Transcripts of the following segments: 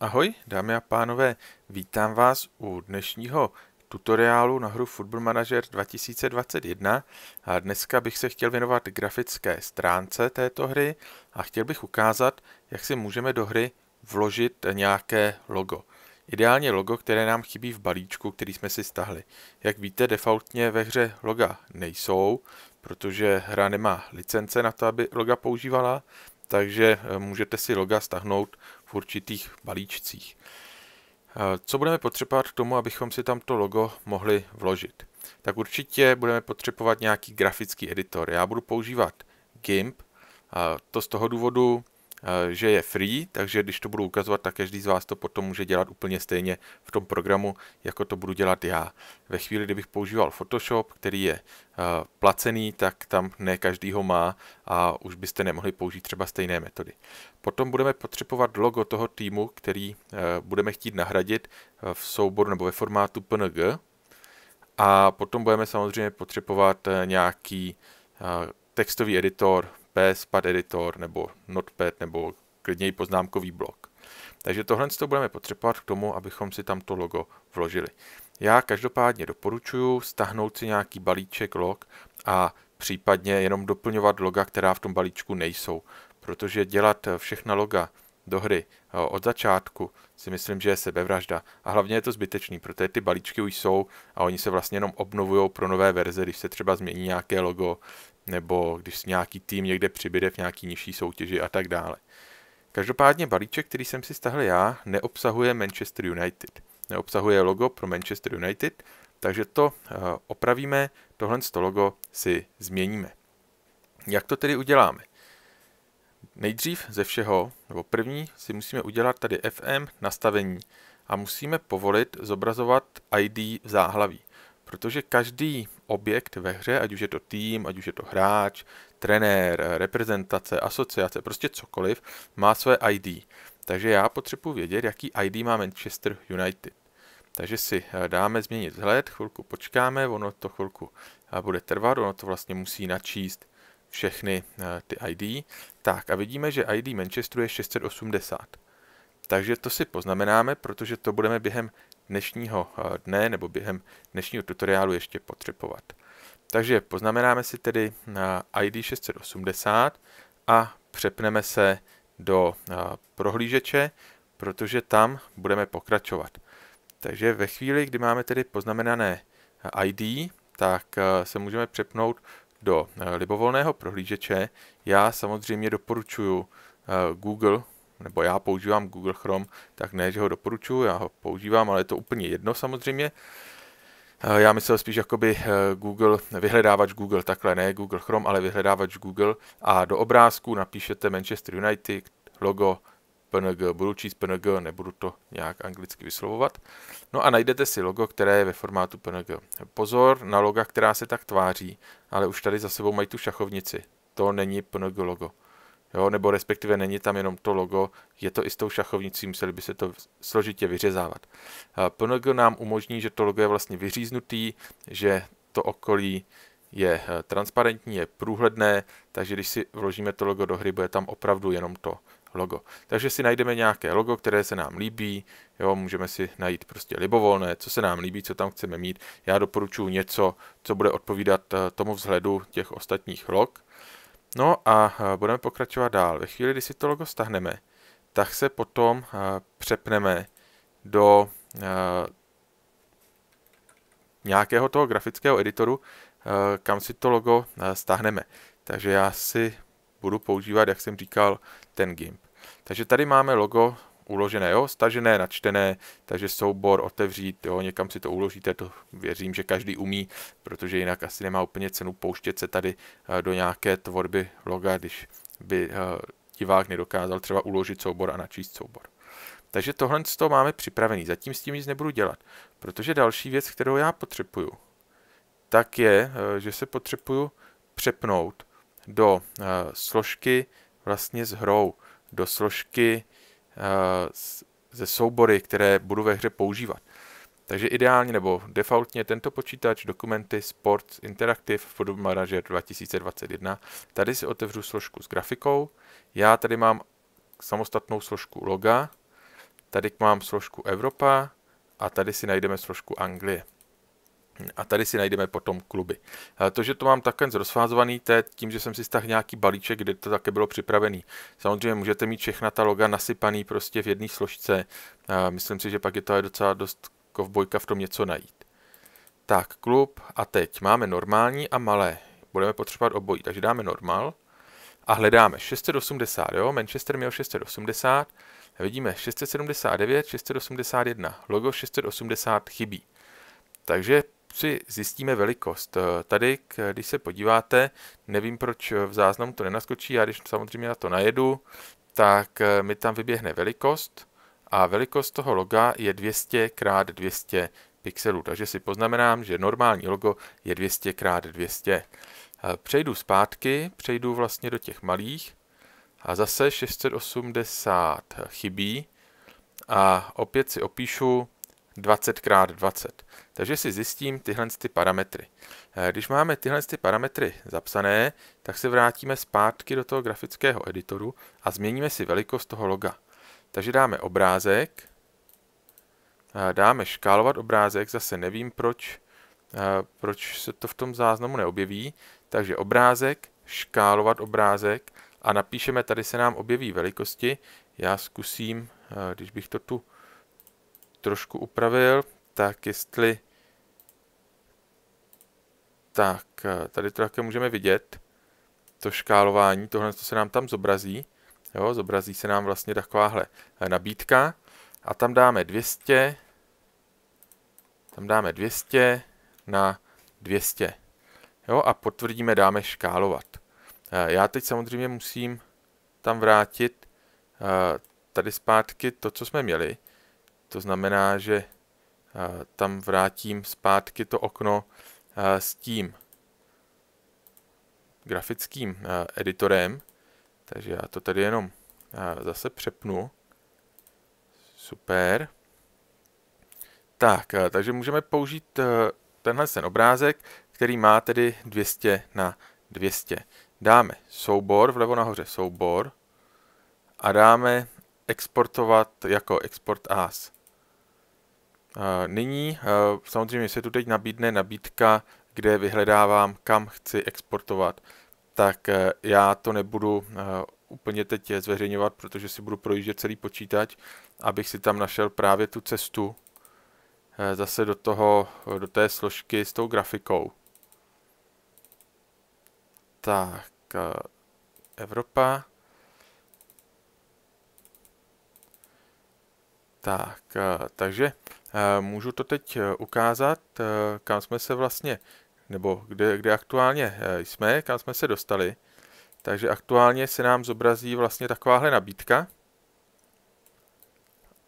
Ahoj, dámy a pánové, vítám vás u dnešního tutoriálu na hru Football Manager 2021 a dneska bych se chtěl věnovat grafické stránce této hry a chtěl bych ukázat, jak si můžeme do hry vložit nějaké logo. Ideálně logo, které nám chybí v balíčku, který jsme si stahli. Jak víte, defaultně ve hře loga nejsou, protože hra nemá licence na to, aby loga používala, takže eh, můžete si loga stahnout v určitých balíčcích. Eh, co budeme potřebovat k tomu, abychom si tam to logo mohli vložit? Tak určitě budeme potřebovat nějaký grafický editor. Já budu používat GIMP, to z toho důvodu, že je free, takže když to budu ukazovat, tak každý z vás to potom může dělat úplně stejně v tom programu, jako to budu dělat já. Ve chvíli, kdybych používal Photoshop, který je eh, placený, tak tam ne každý ho má a už byste nemohli použít třeba stejné metody. Potom budeme potřebovat logo toho týmu, který eh, budeme chtít nahradit v souboru nebo ve formátu PNG. A potom budeme samozřejmě potřebovat nějaký textový editor, PS, Pad Editor nebo Notepad nebo klidněji poznámkový blok. Takže tohle to budeme potřebovat k tomu, abychom si tam to logo vložili. Já každopádně doporučuji stahnout si nějaký balíček log a případně jenom doplňovat loga, která v tom balíčku nejsou, protože dělat všechna loga do hry od začátku si myslím, že je sebevražda. A hlavně je to zbytečný, protože ty balíčky už jsou a oni se vlastně jenom obnovují pro nové verze, když se třeba změní nějaké logo, nebo když nějaký tým někde přibyde v nějaký nižší soutěži a tak dále. Každopádně balíček, který jsem si stahl já, neobsahuje Manchester United. Neobsahuje logo pro Manchester United, takže to eh, opravíme, tohle logo si změníme. Jak to tedy uděláme? Nejdřív ze všeho, nebo první, si musíme udělat tady FM nastavení a musíme povolit zobrazovat ID v záhlaví. Protože každý objekt ve hře, ať už je to tým, ať už je to hráč, trenér, reprezentace, asociace, prostě cokoliv, má své ID. Takže já potřebuji vědět, jaký ID má Manchester United. Takže si eh, dáme změnit vzhled, chvilku počkáme, ono to chvilku eh, bude trvat, ono to vlastně musí načíst všechny eh, ty ID. Tak a vidíme, že ID Manchesteru je 680. Takže to si poznamenáme, protože to budeme během dnešního eh, dne nebo během dnešního tutoriálu ještě potřebovat. Takže poznamenáme si tedy na ID 680 a přepneme se do eh, prohlížeče, protože tam budeme pokračovat. Takže ve chvíli, kdy máme tedy poznamenané ID, tak se můžeme přepnout do eh, libovolného prohlížeče. Já samozřejmě doporučuji eh, Google, nebo já používám Google Chrome, tak ne, že ho doporučuji, já ho používám, ale je to úplně jedno samozřejmě. Eh, já myslel spíš jakoby Google, vyhledávač Google, takhle ne Google Chrome, ale vyhledávač Google a do obrázku napíšete Manchester United, logo, PNG, budu číst PNG, nebudu to nějak anglicky vyslovovat. No a najdete si logo, které je ve formátu PNG. Pozor na loga, která se tak tváří, ale už tady za sebou mají tu šachovnici. To není PNG logo. Jo, nebo respektive není tam jenom to logo, je to i s tou šachovnicí, museli by se to složitě vyřezávat. PNG nám umožní, že to logo je vlastně vyříznutý, že to okolí je eh, transparentní, je průhledné, takže když si vložíme to logo do hry, bude tam opravdu jenom to logo. Takže si najdeme nějaké logo, které se nám líbí, jo, můžeme si najít prostě libovolné, co se nám líbí, co tam chceme mít. Já doporučuji něco, co bude odpovídat eh, tomu vzhledu těch ostatních log. No a eh, budeme pokračovat dál. Ve chvíli, kdy si to logo stahneme, tak se potom eh, přepneme do nějakého toho grafického editoru, kam si to logo stáhneme. Takže já si budu používat, jak jsem říkal, ten GIMP. Takže tady máme logo uložené, jo, stažené, načtené, takže soubor otevřít, jo, někam si to uložíte, to věřím, že každý umí, protože jinak asi nemá úplně cenu pouštět se tady eh, do nějaké tvorby loga, když by eh, divák nedokázal třeba uložit soubor a načíst soubor. Takže tohle to máme připravený. Zatím s tím nic nebudu dělat, protože další věc, kterou já potřebuju, tak je, eh, že se potřebuju přepnout do složky vlastně s hrou do složky uh, ze soubory, které budu ve hře používat. Takže ideálně nebo defaultně tento počítač dokumenty Sports Interactive Football Manager 2021. Tady si otevřu složku s grafikou. Já tady mám samostatnou složku loga, Tady mám složku Evropa a tady si najdeme složku Anglie. A tady si najdeme potom kluby. To, že to mám takhle zrozfázovaný, to je tím, že jsem si stáhl nějaký balíček, kde to také bylo připravený. Samozřejmě můžete mít všechna ta loga nasypaný prostě v jedné složce. Myslím si, že pak je to docela dost kovbojka v tom něco najít. Tak, klub a teď máme normální a malé. Budeme potřebovat obojí, takže dáme normal a hledáme 680, jo, Manchester měl 680, vidíme 679, 681, logo 680 chybí. Takže si zjistíme velikost. Tady, když se podíváte, nevím, proč v záznamu to nenaskočí, já když samozřejmě na to najedu, tak mi tam vyběhne velikost a velikost toho loga je 200 x 200 pixelů. Takže si poznamenám, že normální logo je 200 x 200. Přejdu zpátky, přejdu vlastně do těch malých a zase 680 chybí a opět si opíšu 20x20. Takže si zjistím tyhle ty parametry. Když máme tyhle ty parametry zapsané, tak se vrátíme zpátky do toho grafického editoru a změníme si velikost toho loga. Takže dáme obrázek, dáme škálovat obrázek, zase nevím proč, proč se to v tom záznamu neobjeví, takže obrázek, škálovat obrázek a napíšeme, tady se nám objeví velikosti. Já zkusím, když bych to tu trošku upravil, tak jestli tak, tady to také můžeme vidět, to škálování, tohle to se nám tam zobrazí. Jo, zobrazí se nám vlastně takováhle nabídka a tam dáme 200, tam dáme 200 na 200. Jo, a potvrdíme, dáme škálovat. Já teď samozřejmě musím tam vrátit tady zpátky to, co jsme měli. To znamená, že tam vrátím zpátky to okno s tím grafickým editorem. Takže já to tady jenom zase přepnu. Super. Tak, takže můžeme použít tenhle ten obrázek, který má tedy 200 na 200. Dáme soubor, vlevo nahoře soubor a dáme exportovat jako export as. Nyní samozřejmě se tu teď nabídne nabídka, kde vyhledávám, kam chci exportovat, tak e, já to nebudu e, úplně teď zveřejňovat, protože si budu projíždět celý počítač, abych si tam našel právě tu cestu e, zase do, toho, do té složky s tou grafikou. Tak, Evropa. Tak, takže můžu to teď ukázat, kam jsme se vlastně, nebo kde, kde aktuálně jsme, kam jsme se dostali. Takže aktuálně se nám zobrazí vlastně takováhle nabídka.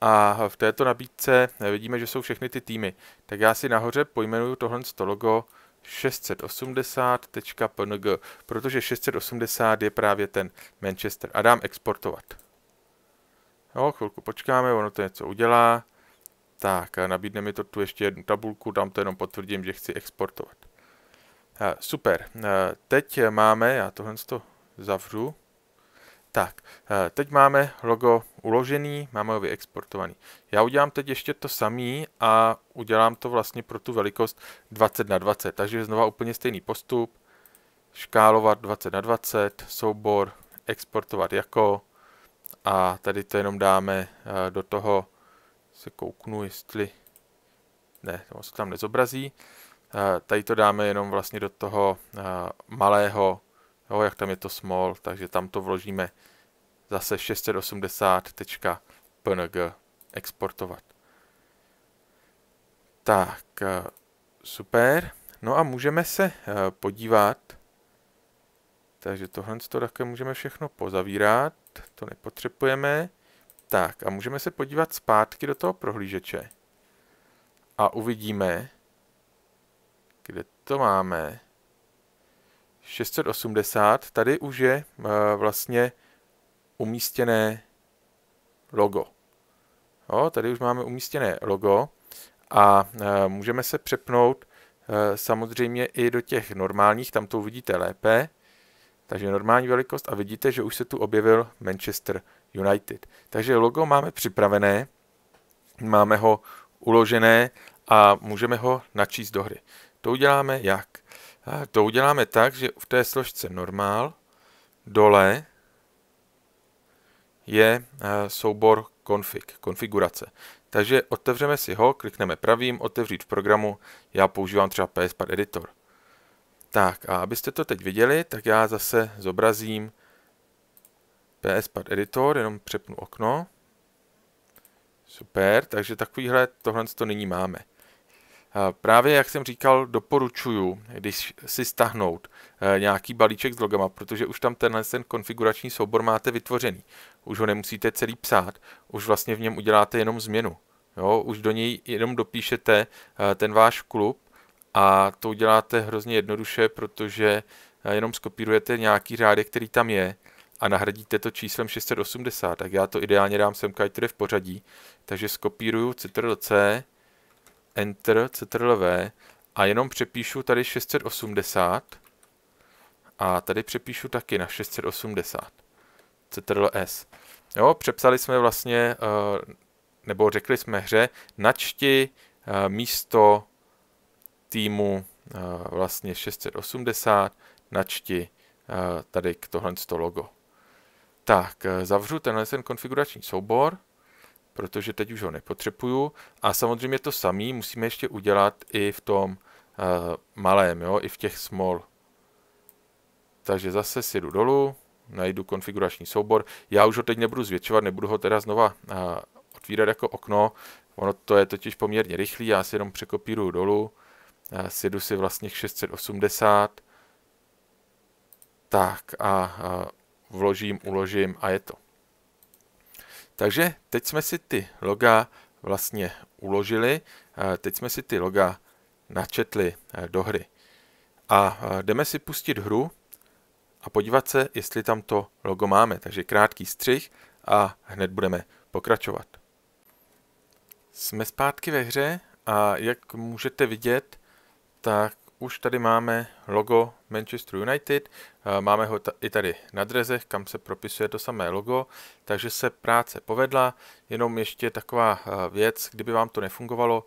A v této nabídce vidíme, že jsou všechny ty týmy. Tak já si nahoře pojmenuju tohle logo 680.png, protože 680 je právě ten Manchester a dám exportovat. Jo, chvilku počkáme, ono to něco udělá. Tak, a nabídne mi to tu ještě jednu tabulku, tam to jenom potvrdím, že chci exportovat. Super, teď máme, já tohle to zavřu, tak, eh, teď máme logo uložený, máme ho vyexportovaný. Já udělám teď ještě to samý a udělám to vlastně pro tu velikost 20 na 20 takže znova úplně stejný postup, škálovat 20 na 20 soubor, exportovat jako a tady to jenom dáme eh, do toho, se kouknu, jestli, ne, to se tam nezobrazí, eh, tady to dáme jenom vlastně do toho malého jo, jak tam je to small, takže tam to vložíme zase 680.png exportovat. Tak, eh, super. No a můžeme se eh, podívat, takže tohle to také můžeme všechno pozavírat, to nepotřebujeme. Tak a můžeme se podívat zpátky do toho prohlížeče a uvidíme, kde to máme. 680, tady už je eh, vlastně umístěné logo. Jo, tady už máme umístěné logo a eh, můžeme se přepnout eh, samozřejmě i do těch normálních, tam to uvidíte lépe. Takže normální velikost a vidíte, že už se tu objevil Manchester United. Takže logo máme připravené máme ho uložené a můžeme ho načíst do hry. To uděláme jak? To uděláme tak, že v té složce normál dole je soubor config, konfigurace. Takže otevřeme si ho, klikneme pravým, otevřít v programu, já používám třeba PSPad Editor. Tak a abyste to teď viděli, tak já zase zobrazím PSPad Editor, jenom přepnu okno. Super, takže takovýhle tohle to nyní máme. Právě jak jsem říkal, doporučuju, když si stahnout eh, nějaký balíček s logama, protože už tam tenhle ten konfigurační soubor máte vytvořený. Už ho nemusíte celý psát, už vlastně v něm uděláte jenom změnu. Jo, už do něj jenom dopíšete eh, ten váš klub a to uděláte hrozně jednoduše, protože eh, jenom skopírujete nějaký řádek, který tam je a nahradíte to číslem 680. Tak já to ideálně dám sem v pořadí, takže skopíruju Ctrl-C, Enter, Ctrl-V a jenom přepíšu tady 680 a tady přepíšu taky na 680. Ctrl-S. Jo, přepsali jsme vlastně, eh, nebo řekli jsme hře, načti eh, místo týmu eh, vlastně 680, načti tady k tohle logo. Tak, zavřu tenhle ten konfigurační soubor protože teď už ho nepotřebuju. A samozřejmě to samé musíme ještě udělat i v tom uh, malém, jo, i v těch small. Takže zase si jdu dolů, najdu konfigurační soubor. Já už ho teď nebudu zvětšovat, nebudu ho teda znova uh, otvírat jako okno. Ono to je totiž poměrně rychlý, já si jenom překopíruju dolů. Uh, sjedu si vlastně 680. Tak a uh, vložím, uložím a je to. Takže teď jsme si ty loga vlastně uložili, teď jsme si ty loga načetli eh, do hry. A eh, jdeme si pustit hru a podívat se, jestli tam to logo máme. Takže krátký střih a hned budeme pokračovat. Jsme zpátky ve hře a jak můžete vidět, tak už tady máme logo Manchester United, eh, máme ho i tady na drezech, kam se propisuje to samé logo, takže se práce povedla, jenom ještě taková eh, věc, kdyby vám to nefungovalo,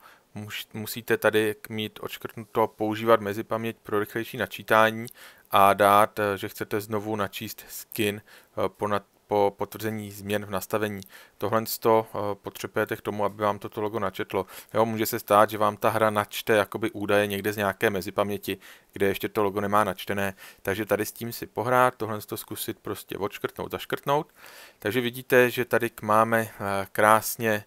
musíte tady mít odškrtnuto používat mezi paměť pro rychlejší načítání a dát, eh, že chcete znovu načíst skin ponad po potvrzení změn v nastavení. Tohle to eh, potřebujete k tomu, aby vám toto logo načetlo. Jo, může se stát, že vám ta hra načte jakoby údaje někde z nějaké mezipaměti, kde ještě to logo nemá načtené, takže tady s tím si pohrát, tohle to zkusit prostě odškrtnout, zaškrtnout. Takže vidíte, že tady máme eh, krásně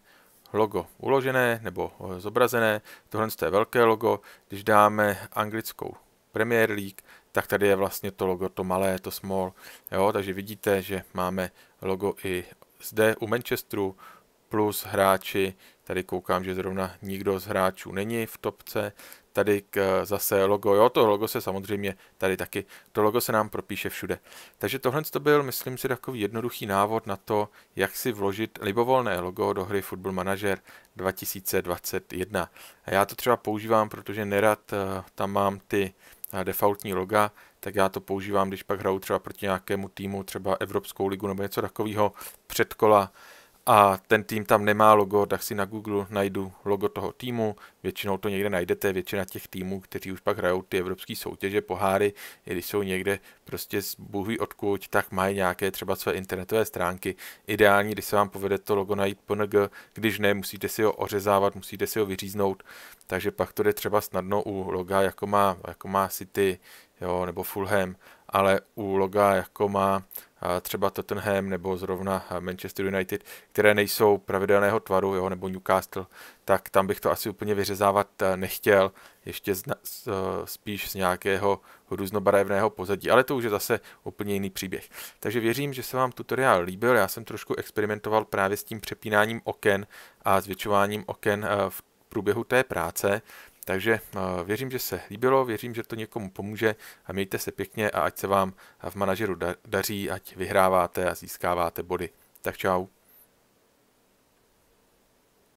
logo uložené nebo eh, zobrazené. Tohle je velké logo. Když dáme anglickou Premier League, tak tady je vlastně to logo, to malé, to small. Jo? Takže vidíte, že máme logo i zde u Manchesteru plus hráči. Tady koukám, že zrovna nikdo z hráčů není v topce. Tady k, zase logo, jo, to logo se samozřejmě tady taky, to logo se nám propíše všude. Takže tohle to byl, myslím si, takový jednoduchý návod na to, jak si vložit libovolné logo do hry Football Manager 2021. A já to třeba používám, protože nerad uh, tam mám ty defaultní loga, tak já to používám, když pak hraju třeba proti nějakému týmu, třeba Evropskou ligu nebo něco takového předkola a ten tým tam nemá logo, tak si na Google najdu logo toho týmu, většinou to někde najdete, většina těch týmů, kteří už pak hrajou ty evropské soutěže, poháry, i když jsou někde prostě z bůhví odkud, tak mají nějaké třeba své internetové stránky. Ideální, když se vám povede to logo najít PNG, když ne, musíte si ho ořezávat, musíte si ho vyříznout, takže pak to jde třeba snadno u loga, jako má, jako má City, jo, nebo Fulham, ale u loga, jako má třeba Tottenham nebo zrovna Manchester United, které nejsou pravidelného tvaru, jo, nebo Newcastle, tak tam bych to asi úplně vyřezávat eh, nechtěl, ještě z, spíš z nějakého různobarevného pozadí, ale to už je zase úplně jiný příběh. Takže věřím, že se vám tutoriál líbil, já jsem trošku experimentoval právě s tím přepínáním oken a zvětšováním oken eh, v průběhu té práce, takže eh, věřím, že se líbilo, věřím, že to někomu pomůže a mějte se pěkně a ať se vám v manažeru daří, ať vyhráváte a získáváte body. Tak čau.